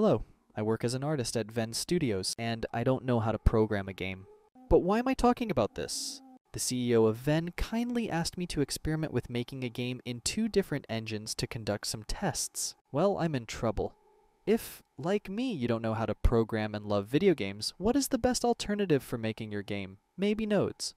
Hello, I work as an artist at Venn Studios, and I don't know how to program a game. But why am I talking about this? The CEO of Venn kindly asked me to experiment with making a game in two different engines to conduct some tests. Well, I'm in trouble. If, like me, you don't know how to program and love video games, what is the best alternative for making your game? Maybe nodes.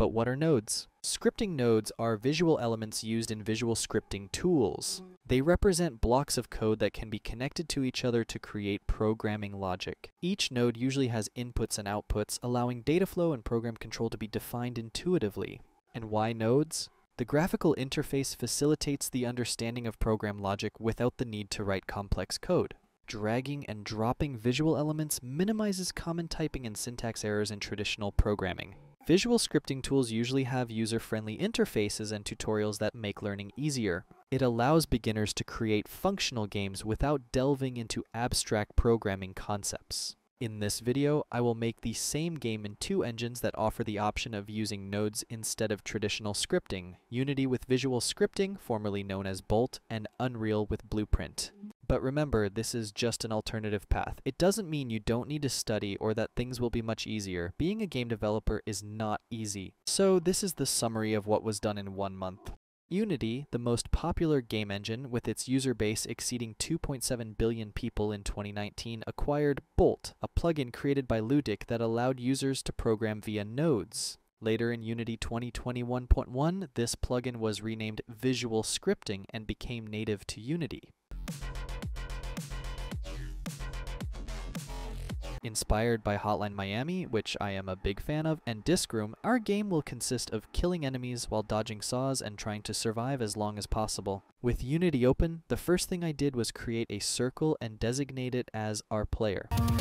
But what are nodes? Scripting nodes are visual elements used in visual scripting tools. They represent blocks of code that can be connected to each other to create programming logic. Each node usually has inputs and outputs, allowing data flow and program control to be defined intuitively. And why nodes? The graphical interface facilitates the understanding of program logic without the need to write complex code. Dragging and dropping visual elements minimizes common typing and syntax errors in traditional programming. Visual scripting tools usually have user-friendly interfaces and tutorials that make learning easier. It allows beginners to create functional games without delving into abstract programming concepts. In this video, I will make the same game in two engines that offer the option of using nodes instead of traditional scripting, Unity with Visual Scripting, formerly known as Bolt, and Unreal with Blueprint. But remember, this is just an alternative path. It doesn't mean you don't need to study or that things will be much easier. Being a game developer is not easy. So this is the summary of what was done in one month. Unity, the most popular game engine with its user base exceeding 2.7 billion people in 2019, acquired Bolt, a plugin created by Ludiq that allowed users to program via nodes. Later in Unity 2021.1, this plugin was renamed Visual Scripting and became native to Unity. Inspired by Hotline Miami, which I am a big fan of, and Disc Room, our game will consist of killing enemies while dodging saws and trying to survive as long as possible. With Unity open, the first thing I did was create a circle and designate it as our player. Oh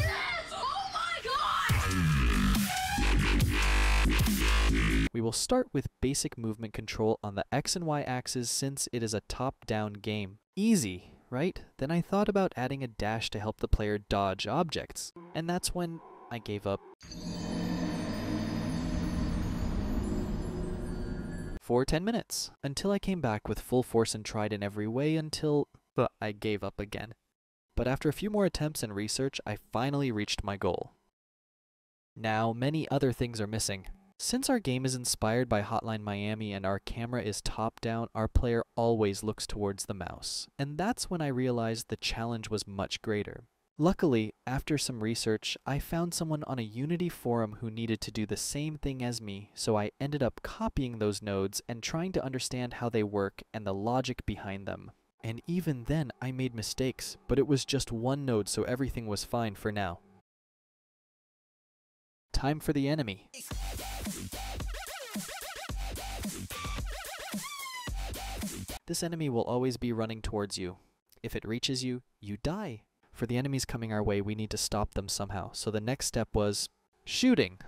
we will start with basic movement control on the X and Y axes since it is a top-down game. Easy, right? Then I thought about adding a dash to help the player dodge objects, and that's when I gave up. For 10 minutes, until I came back with full force and tried in every way until uh, I gave up again. But after a few more attempts and research, I finally reached my goal. Now, many other things are missing. Since our game is inspired by Hotline Miami and our camera is top down, our player always looks towards the mouse. And that's when I realized the challenge was much greater. Luckily, after some research, I found someone on a Unity forum who needed to do the same thing as me, so I ended up copying those nodes and trying to understand how they work and the logic behind them. And even then, I made mistakes, but it was just one node, so everything was fine for now. Time for the enemy. This enemy will always be running towards you. If it reaches you, you die. For the enemies coming our way, we need to stop them somehow. So the next step was shooting.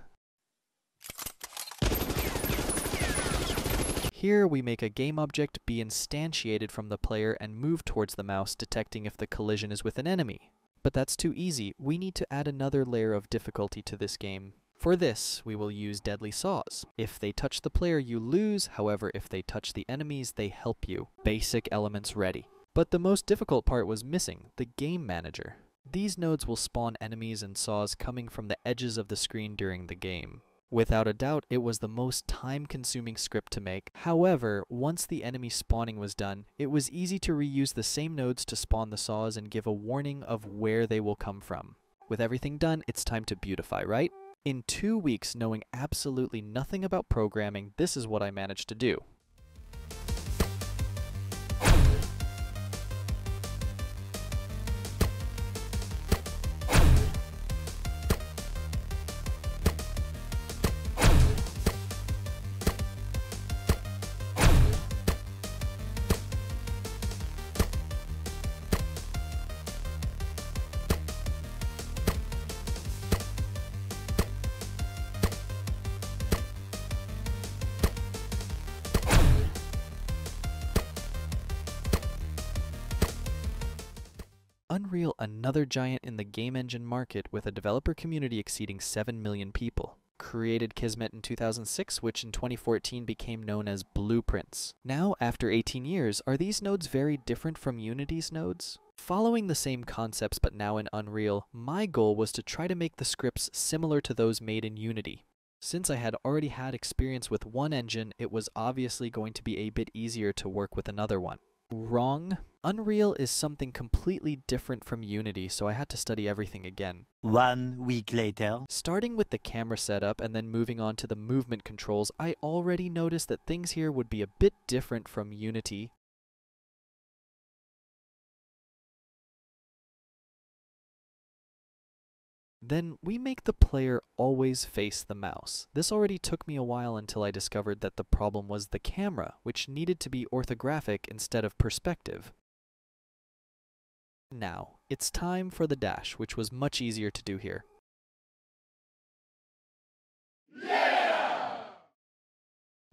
Here we make a game object be instantiated from the player and move towards the mouse, detecting if the collision is with an enemy. But that's too easy. We need to add another layer of difficulty to this game. For this, we will use deadly saws. If they touch the player, you lose. However, if they touch the enemies, they help you. Basic elements ready. But the most difficult part was missing, the game manager. These nodes will spawn enemies and saws coming from the edges of the screen during the game. Without a doubt, it was the most time-consuming script to make. However, once the enemy spawning was done, it was easy to reuse the same nodes to spawn the saws and give a warning of where they will come from. With everything done, it's time to beautify, right? In two weeks, knowing absolutely nothing about programming, this is what I managed to do. Unreal another giant in the game engine market with a developer community exceeding 7 million people. created Kismet in 2006, which in 2014 became known as Blueprints. Now, after 18 years, are these nodes very different from Unity's nodes? Following the same concepts but now in Unreal, my goal was to try to make the scripts similar to those made in Unity. Since I had already had experience with one engine, it was obviously going to be a bit easier to work with another one. Wrong. Unreal is something completely different from Unity, so I had to study everything again. One week later. Starting with the camera setup and then moving on to the movement controls, I already noticed that things here would be a bit different from Unity, Then we make the player always face the mouse. This already took me a while until I discovered that the problem was the camera, which needed to be orthographic instead of perspective. Now, it's time for the dash, which was much easier to do here.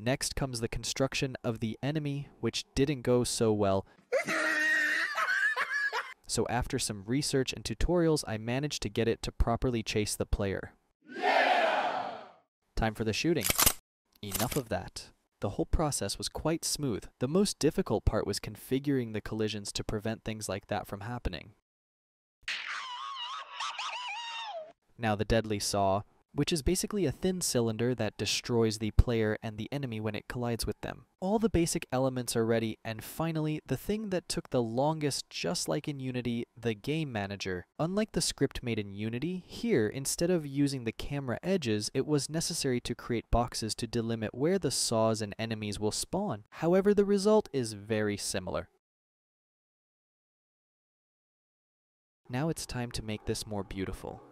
Next comes the construction of the enemy, which didn't go so well. So after some research and tutorials, I managed to get it to properly chase the player. Yeah! Time for the shooting. Enough of that. The whole process was quite smooth. The most difficult part was configuring the collisions to prevent things like that from happening. Now the deadly saw which is basically a thin cylinder that destroys the player and the enemy when it collides with them. All the basic elements are ready, and finally, the thing that took the longest just like in Unity, the Game Manager. Unlike the script made in Unity, here, instead of using the camera edges, it was necessary to create boxes to delimit where the saws and enemies will spawn. However, the result is very similar. Now it's time to make this more beautiful.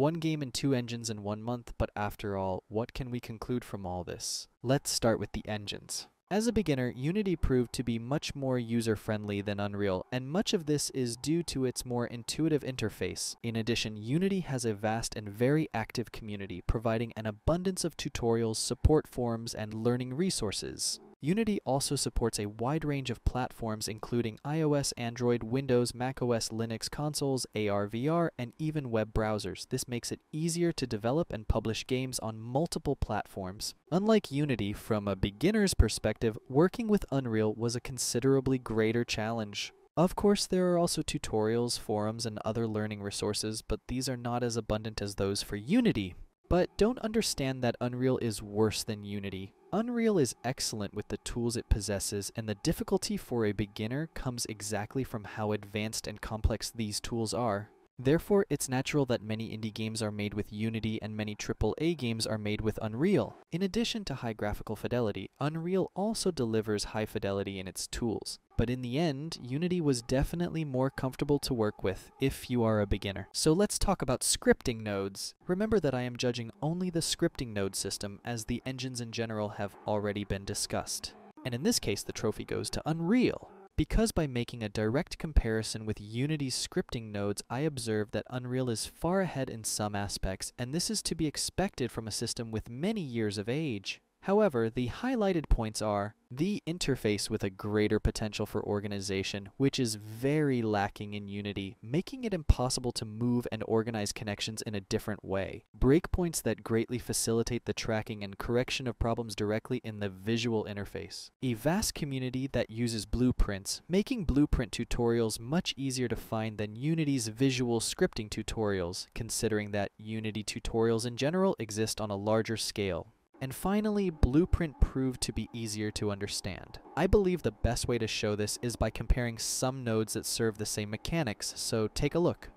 One game and two engines in one month, but after all, what can we conclude from all this? Let's start with the engines. As a beginner, Unity proved to be much more user-friendly than Unreal, and much of this is due to its more intuitive interface. In addition, Unity has a vast and very active community, providing an abundance of tutorials, support forums, and learning resources. Unity also supports a wide range of platforms including iOS, Android, Windows, macOS, Linux consoles, AR, VR, and even web browsers. This makes it easier to develop and publish games on multiple platforms. Unlike Unity, from a beginner's perspective, working with Unreal was a considerably greater challenge. Of course, there are also tutorials, forums, and other learning resources, but these are not as abundant as those for Unity. But don't understand that Unreal is worse than Unity. Unreal is excellent with the tools it possesses, and the difficulty for a beginner comes exactly from how advanced and complex these tools are. Therefore, it's natural that many indie games are made with Unity and many AAA games are made with Unreal. In addition to high graphical fidelity, Unreal also delivers high fidelity in its tools. But in the end, Unity was definitely more comfortable to work with if you are a beginner. So let's talk about scripting nodes. Remember that I am judging only the scripting node system as the engines in general have already been discussed. And in this case, the trophy goes to Unreal. Because by making a direct comparison with Unity's scripting nodes, I observe that Unreal is far ahead in some aspects, and this is to be expected from a system with many years of age. However, the highlighted points are the interface with a greater potential for organization, which is very lacking in Unity, making it impossible to move and organize connections in a different way. Breakpoints that greatly facilitate the tracking and correction of problems directly in the visual interface. A vast community that uses blueprints, making blueprint tutorials much easier to find than Unity's visual scripting tutorials, considering that Unity tutorials in general exist on a larger scale. And finally, Blueprint proved to be easier to understand. I believe the best way to show this is by comparing some nodes that serve the same mechanics, so take a look.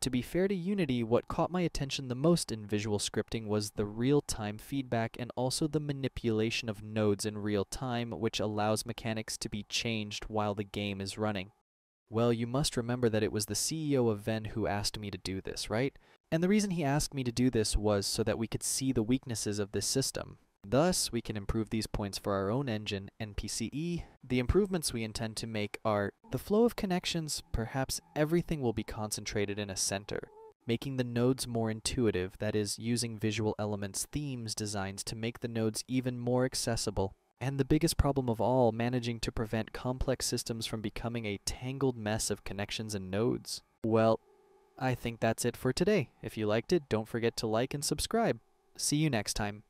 To be fair to Unity, what caught my attention the most in visual scripting was the real time feedback and also the manipulation of nodes in real time, which allows mechanics to be changed while the game is running. Well, you must remember that it was the CEO of Venn who asked me to do this, right? And the reason he asked me to do this was so that we could see the weaknesses of this system. Thus, we can improve these points for our own engine, NPCE. The improvements we intend to make are the flow of connections, perhaps everything will be concentrated in a center, making the nodes more intuitive, that is, using visual elements themes designs to make the nodes even more accessible. And the biggest problem of all, managing to prevent complex systems from becoming a tangled mess of connections and nodes. Well, I think that's it for today. If you liked it, don't forget to like and subscribe. See you next time.